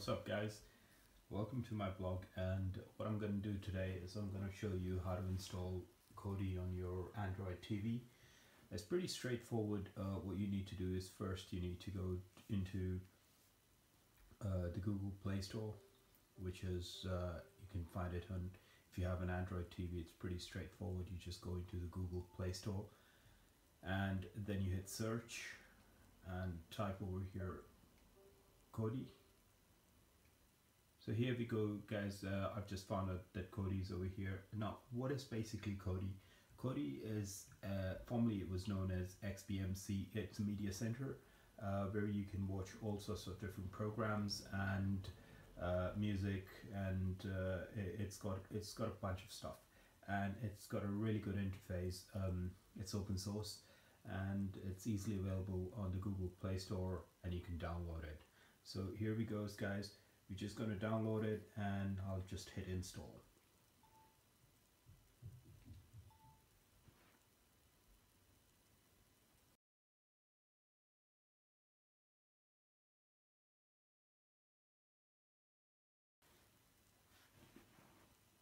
What's up guys? Welcome to my blog and what I'm going to do today is I'm going to show you how to install Kodi on your Android TV. It's pretty straightforward. Uh, what you need to do is first you need to go into uh, the Google Play Store which is, uh, you can find it on, if you have an Android TV it's pretty straightforward. You just go into the Google Play Store and then you hit search and type over here Kodi. So here we go guys, uh, I've just found out that Kodi is over here. Now what is basically Kodi? Kodi is, uh, formerly it was known as XBMC, it's a media center uh, where you can watch all sorts of different programs and uh, music and uh, it, it's got it's got a bunch of stuff. And it's got a really good interface. Um, it's open source and it's easily available on the Google Play Store and you can download it. So here we go guys we're just going to download it and I'll just hit install.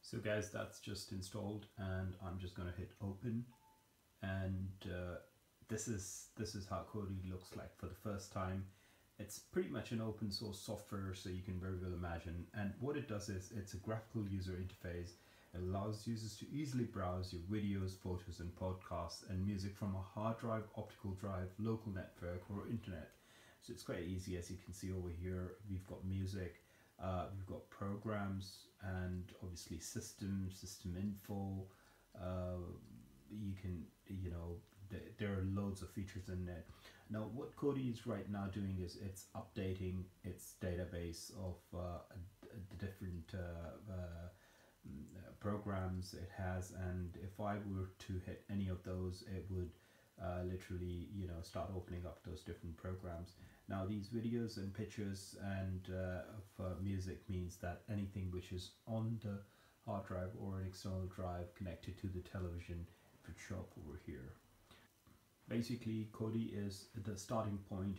So guys that's just installed and I'm just going to hit open. And uh, this is this is how Kodi looks like for the first time it's pretty much an open source software so you can very well imagine. And what it does is it's a graphical user interface. It allows users to easily browse your videos photos and podcasts and music from a hard drive optical drive local network or internet. So it's quite easy as you can see over here. We've got music uh, we've got programs and obviously system system info. Uh, you can you know there are loads of features in it. Now what Kodi is right now doing is it's updating its database of uh, the different uh, uh, programs it has and if I were to hit any of those it would uh, literally you know start opening up those different programs now these videos and pictures and uh, of uh, music means that anything which is on the hard drive or an external drive connected to the television would show up over here basically Kodi is the starting point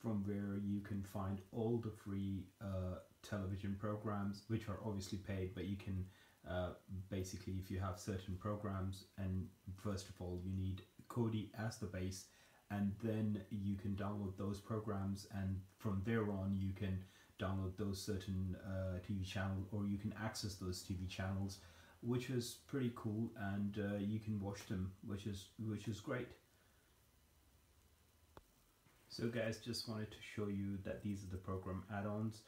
from where you can find all the free uh, television programs which are obviously paid but you can uh, basically if you have certain programs and first of all you need Kodi as the base and then you can download those programs and from there on you can download those certain uh, TV channel or you can access those TV channels which is pretty cool and uh, you can watch them which is which is great so guys, just wanted to show you that these are the program add-ons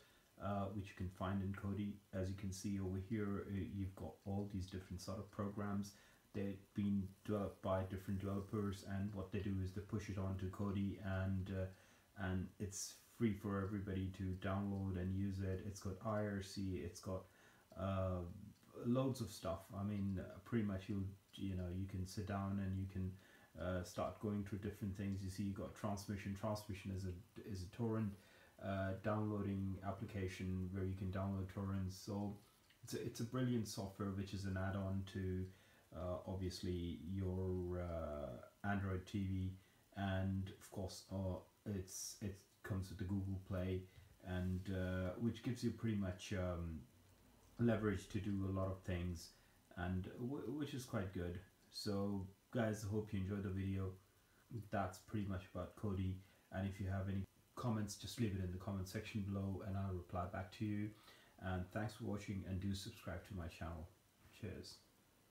uh, which you can find in Kodi. As you can see over here, uh, you've got all these different sort of programs. They've been developed by different developers and what they do is they push it onto Kodi and uh, and it's free for everybody to download and use it. It's got IRC, it's got uh, loads of stuff. I mean, pretty much you you know you can sit down and you can uh, start going through different things. You see, you got transmission. Transmission is a is a torrent uh, downloading application where you can download torrents. So it's a, it's a brilliant software which is an add-on to uh, obviously your uh, Android TV, and of course, uh, it's it comes with the Google Play, and uh, which gives you pretty much um, leverage to do a lot of things, and which is quite good. So guys, hope you enjoyed the video. That's pretty much about Kodi. And if you have any comments, just leave it in the comment section below and I'll reply back to you. And thanks for watching and do subscribe to my channel. Cheers.